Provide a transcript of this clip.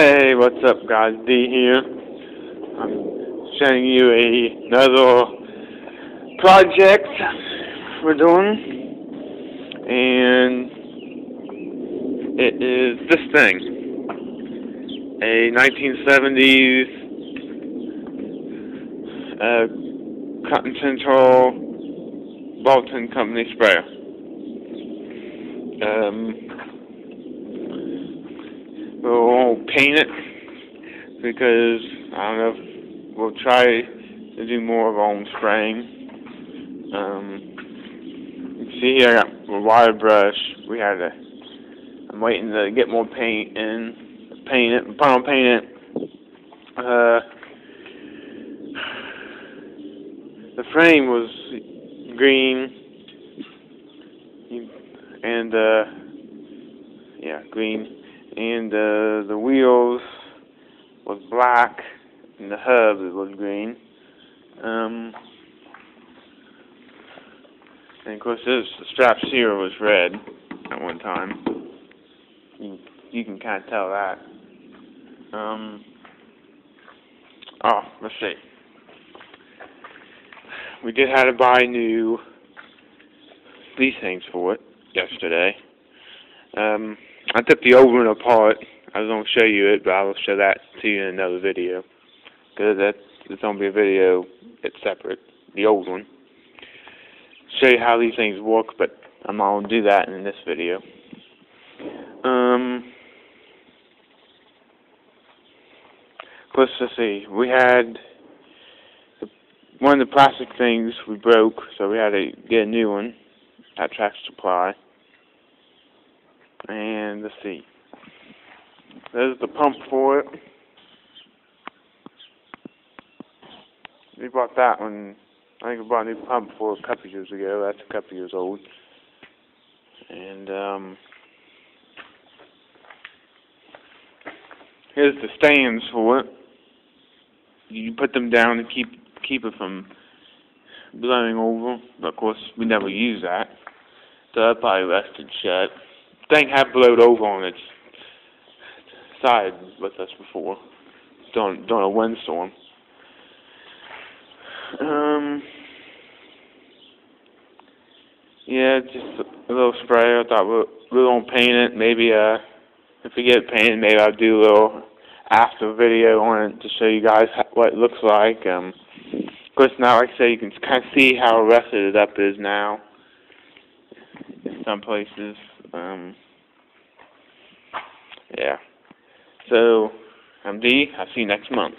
Hey, what's up guys? D here. I'm showing you a, another project we're doing. And it is this thing. A 1970s uh, Cotton Central Bolton Company sprayer. Um, we'll paint it because I don't know if we'll try to do more of own spraying. Um, see here I got a wire brush. We had to. I'm waiting to get more paint and paint it. Final paint it. Uh, the frame was green and uh, yeah, green and uh, the wheels was black, and the hub was green. Um, and of course, this the straps here was red at one time. You, you can kind of tell that. Um, oh, let's see. We did have to buy new these things for it yesterday. Um, I took the old one apart. I was going to show you it, but I will show that to you in another video. Because that's, it's going to be a video, it's separate, the old one. Show you how these things work, but I'm not going to do that in this video. Um, let's just see. We had one of the plastic things we broke, so we had to get a new one at Tractor Supply. And let's see. There's the pump for it. We bought that one. I think we bought a new pump for a couple years ago. That's a couple years old. And um here's the stands for it. You put them down to keep keep it from blowing over. Of course we never use that. So that probably rested shut thing had blowed over on its side with us before during during a windstorm. Um. Yeah, just a little spray. I thought we'll, we will paint it. Maybe uh, if we get painted, maybe I'll do a little after video on it to show you guys what it looks like. Um, of course, now like I say, you can kind of see how rusted it up is now. In some places. Um, yeah. So, I'm D. I'll see you next month.